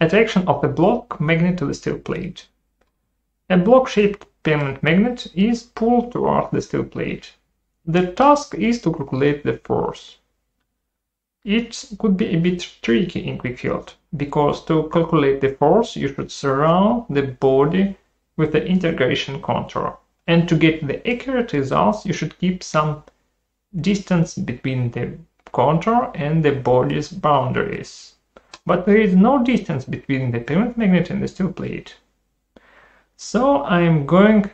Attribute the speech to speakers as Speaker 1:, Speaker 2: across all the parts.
Speaker 1: Attraction of a block magnet to the steel plate. A block-shaped permanent magnet is pulled toward the steel plate. The task is to calculate the force. It could be a bit tricky in QuickField, because to calculate the force you should surround the body with the integration contour. And to get the accurate results you should keep some distance between the contour and the body's boundaries. But there is no distance between the permanent magnet and the steel plate. So I'm going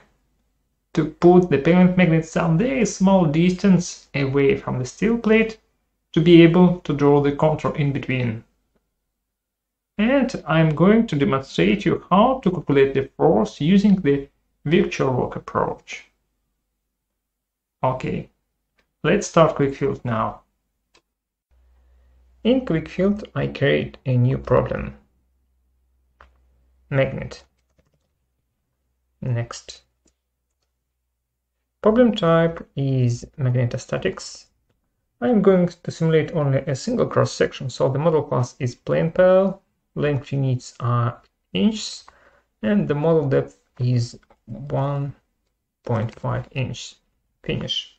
Speaker 1: to put the permanent magnet some very small distance away from the steel plate to be able to draw the contour in between. And I'm going to demonstrate you how to calculate the force using the virtual work approach. Okay, let's start QuickField now. In QuickField, I create a new problem. Magnet. Next. Problem type is magnetostatics. I'm going to simulate only a single cross section, so the model class is plane parallel, length units are inches, and the model depth is 1.5 inch. Finish.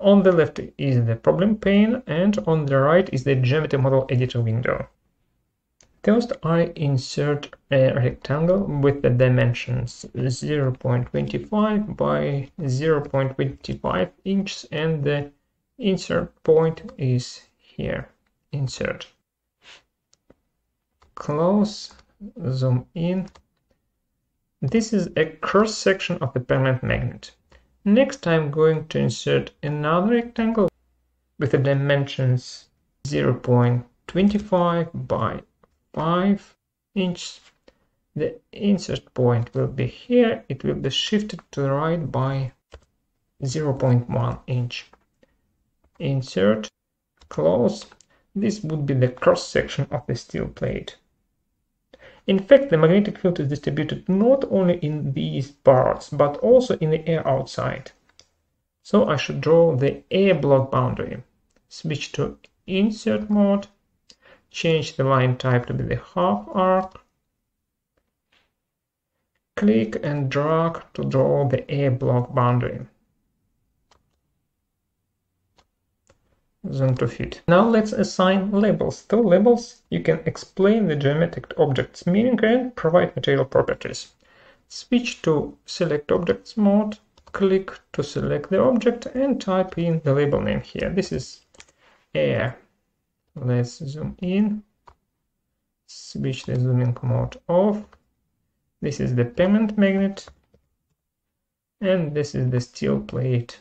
Speaker 1: On the left is the problem pane, and on the right is the geometry model editor window. First, I insert a rectangle with the dimensions 0.25 by 0.25 inches and the insert point is here. Insert. Close, zoom in. This is a cross section of the permanent magnet. Next I'm going to insert another rectangle with the dimensions 0.25 by 5 inches. The insert point will be here. It will be shifted to the right by 0.1 inch. Insert, close. This would be the cross section of the steel plate. In fact, the magnetic field is distributed not only in these parts, but also in the air outside. So I should draw the air block boundary. Switch to insert mode change the line type to be the half arc, click and drag to draw the air block boundary. Zoom to fit. Now let's assign labels. Through labels, you can explain the geometric object's meaning and provide material properties. Switch to Select Objects mode, click to select the object and type in the label name here. This is air let's zoom in switch the zooming mode off this is the permanent magnet and this is the steel plate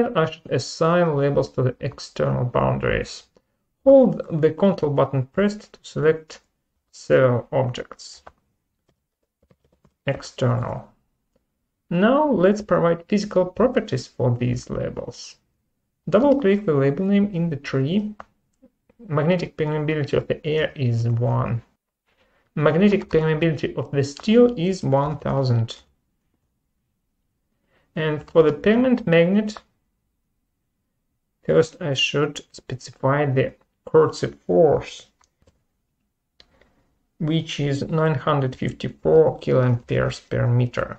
Speaker 1: and I should assign labels to the external boundaries hold the control button pressed to select several objects external now let's provide physical properties for these labels Double-click the label name in the tree. Magnetic permeability of the air is 1. Magnetic permeability of the steel is 1000. And for the permanent magnet, first I should specify the coercive force, which is 954 kiloamperes per meter.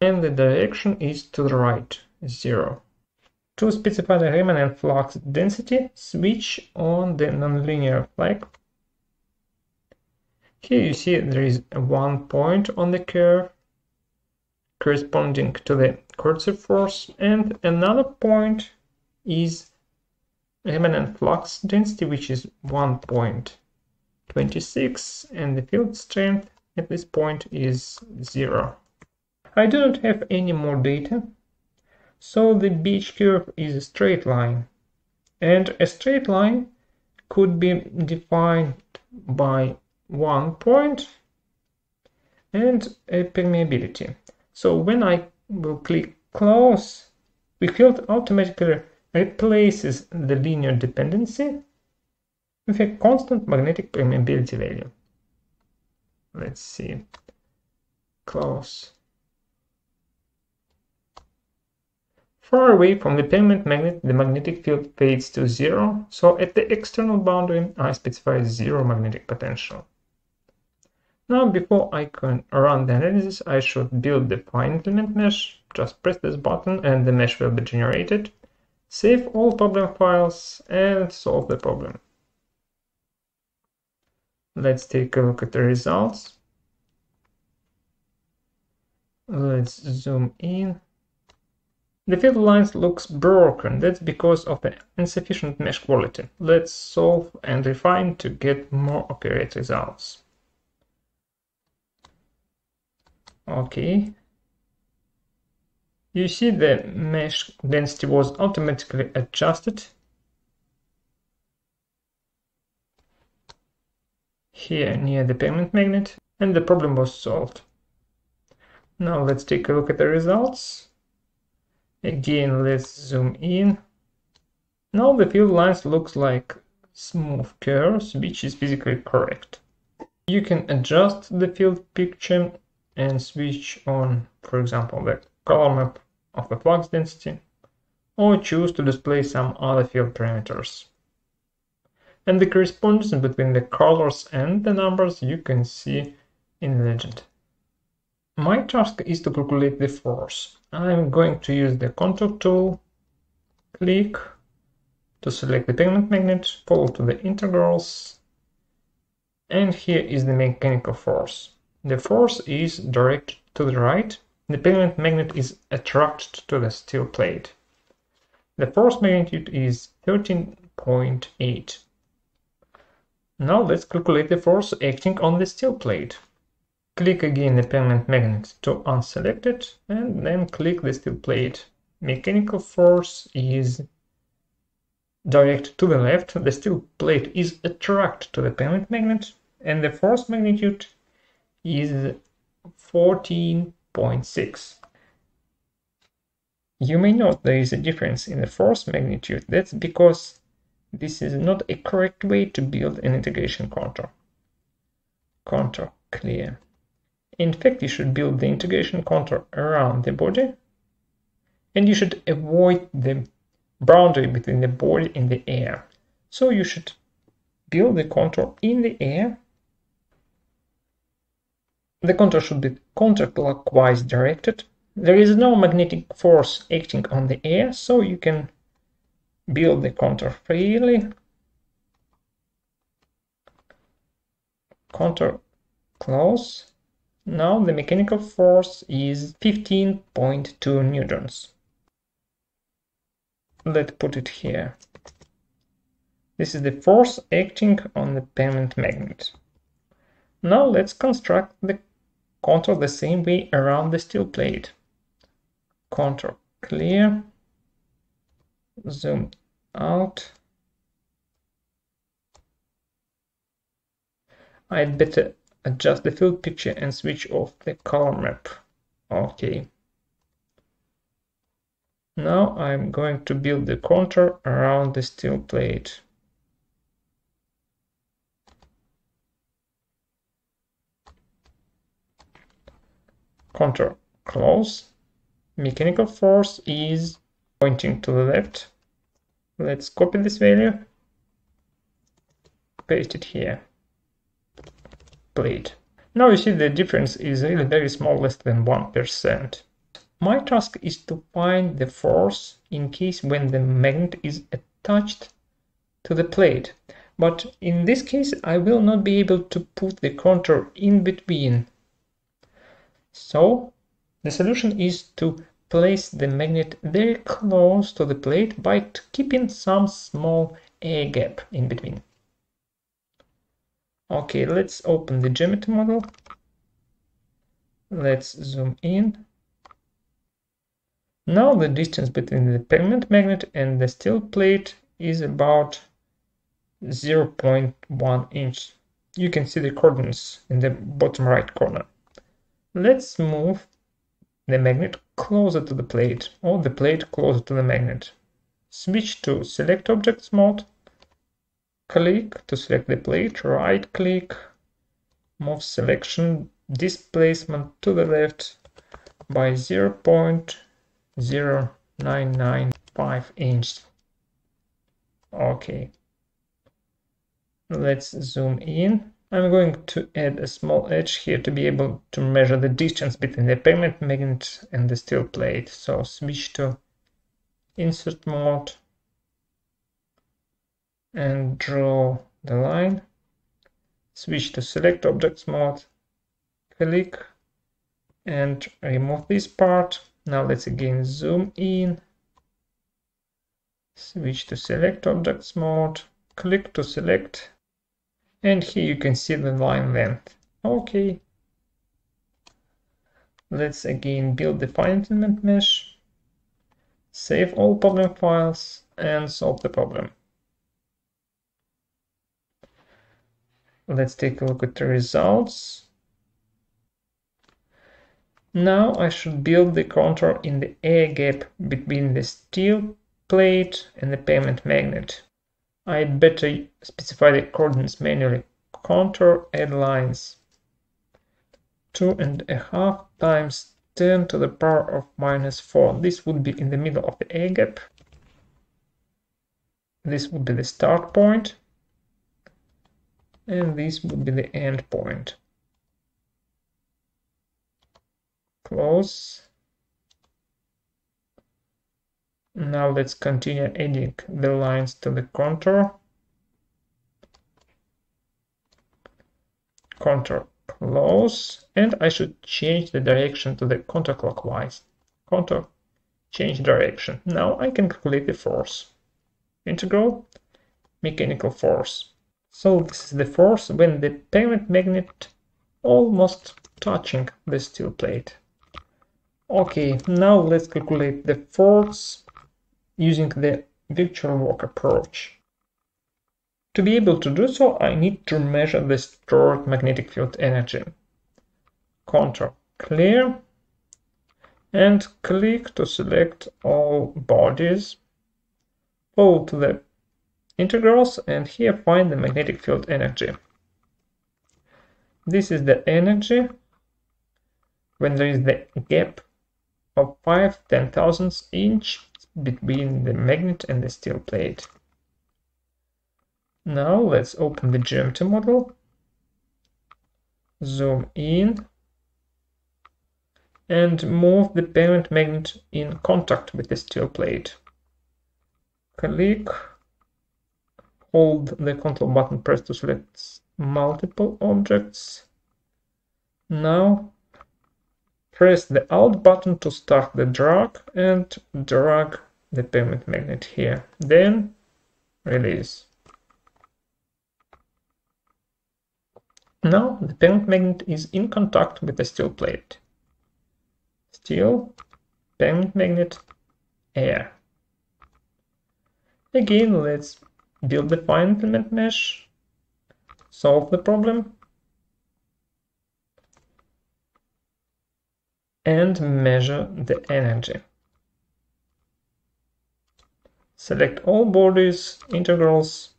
Speaker 1: And the direction is to the right, 0. To specify the remanent flux density, switch on the nonlinear flag. Here you see there is one point on the curve corresponding to the coercive force and another point is remanent flux density which is 1.26 and the field strength at this point is 0. I do not have any more data so the B-H curve is a straight line. And a straight line could be defined by one point and a permeability. So when I will click close, QuickField automatically replaces the linear dependency with a constant magnetic permeability value. Let's see. Close. Far away from the permanent magnet, the magnetic field fades to zero, so at the external boundary I specify zero magnetic potential. Now, before I can run the analysis, I should build the finite element mesh. Just press this button and the mesh will be generated. Save all problem files and solve the problem. Let's take a look at the results. Let's zoom in. The field lines looks broken. That's because of the insufficient mesh quality. Let's solve and refine to get more accurate results. Okay. You see the mesh density was automatically adjusted. Here near the permanent magnet and the problem was solved. Now let's take a look at the results. Again, let's zoom in. Now the field lines looks like smooth curves, which is physically correct. You can adjust the field picture and switch on, for example, the color map of the flux density, or choose to display some other field parameters. And the correspondence between the colors and the numbers you can see in the legend. My task is to calculate the force. I'm going to use the contour tool, click to select the permanent magnet, follow to the integrals, and here is the mechanical force. The force is directed to the right, the permanent magnet is attracted to the steel plate. The force magnitude is 13.8. Now let's calculate the force acting on the steel plate. Click again the permanent magnet to unselect it and then click the steel plate. Mechanical force is directed to the left, the steel plate is attracted to the permanent magnet and the force magnitude is 14.6. You may note there is a difference in the force magnitude. That's because this is not a correct way to build an integration contour. Contour clear. In fact, you should build the integration contour around the body and you should avoid the boundary between the body and the air. So you should build the contour in the air. The contour should be counterclockwise directed. There is no magnetic force acting on the air, so you can build the contour freely. Contour close now the mechanical force is 15.2 newtons. Let's put it here. This is the force acting on the permanent magnet. Now let's construct the contour the same way around the steel plate. Contour clear, zoom out. I'd better adjust the field picture and switch off the color map. Okay. Now I'm going to build the contour around the steel plate. Contour close. Mechanical force is pointing to the left. Let's copy this value, paste it here plate. Now you see the difference is really very small, less than 1%. My task is to find the force in case when the magnet is attached to the plate. But in this case, I will not be able to put the contour in between. So the solution is to place the magnet very close to the plate by keeping some small air gap in between. Okay, let's open the geometry model. Let's zoom in. Now the distance between the permanent magnet and the steel plate is about 0.1 inch. You can see the coordinates in the bottom right corner. Let's move the magnet closer to the plate or the plate closer to the magnet. Switch to select objects mode click to select the plate, right click, move selection displacement to the left by 0 0.0 995 inch. Okay. Let's zoom in. I'm going to add a small edge here to be able to measure the distance between the permanent magnet and the steel plate. So switch to insert mode and draw the line. Switch to select objects mode, click and remove this part. Now let's again zoom in, switch to select objects mode, click to select, and here you can see the line length. Okay. Let's again build the finite element mesh, save all problem files, and solve the problem. Let's take a look at the results. Now I should build the contour in the air gap between the steel plate and the permanent magnet. I better specify the coordinates manually. Contour add lines. Two and a half times 10 to the power of minus 4. This would be in the middle of the air gap. This would be the start point. And this would be the end point. close now let's continue adding the lines to the contour. Contour close and I should change the direction to the counterclockwise. Contour change direction. Now I can calculate the force. Integral mechanical force. So this is the force when the permanent magnet almost touching the steel plate. Okay, now let's calculate the force using the virtual work approach. To be able to do so, I need to measure the stored magnetic field energy. Contour clear and click to select all bodies. Go to the integrals and here find the magnetic field energy. This is the energy when there is the gap of 5 ten thousandths inch between the magnet and the steel plate. Now let's open the geometry model, zoom in, and move the permanent magnet in contact with the steel plate. Click, hold the control button pressed to select multiple objects. Now Press the Alt button to start the drag and drag the permanent magnet here. Then release. Now the permanent magnet is in contact with the steel plate. Steel, permanent magnet, air. Again, let's build the finite element mesh, solve the problem, and measure the energy. Select all bodies, integrals,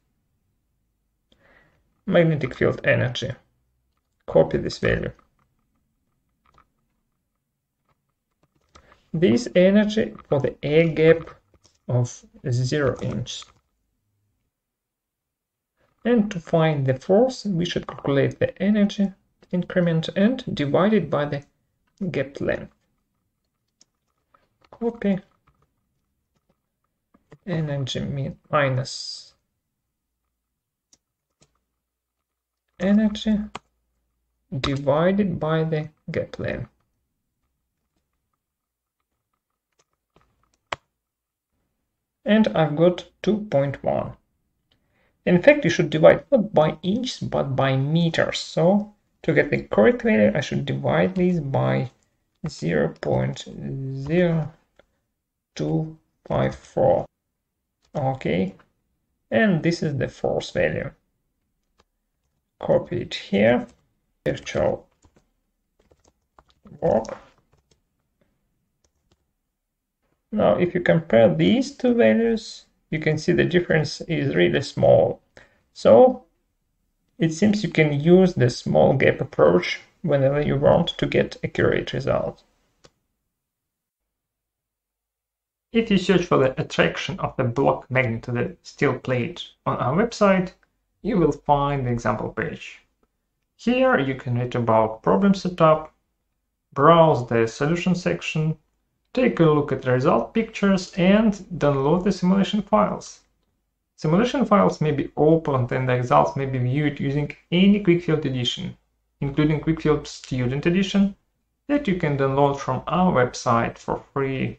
Speaker 1: magnetic field energy. Copy this value. This energy for the air gap of 0 inch. And to find the force, we should calculate the energy increment and divide it by the gap length. Copy energy minus energy divided by the gap length. And I've got 2.1. In fact, you should divide not by inches but by meters. So to get the correct value, I should divide this by 0 0.0254. Okay, and this is the force value. Copy it here, virtual work. Now, if you compare these two values, you can see the difference is really small. So it seems you can use the small gap approach whenever you want to get accurate results. If you search for the attraction of the block magnet to the steel plate on our website, you will find the example page. Here you can read about problem setup, browse the solution section, take a look at the result pictures and download the simulation files. Simulation files may be opened and the results may be viewed using any QuickField edition, including QuickField Student Edition that you can download from our website for free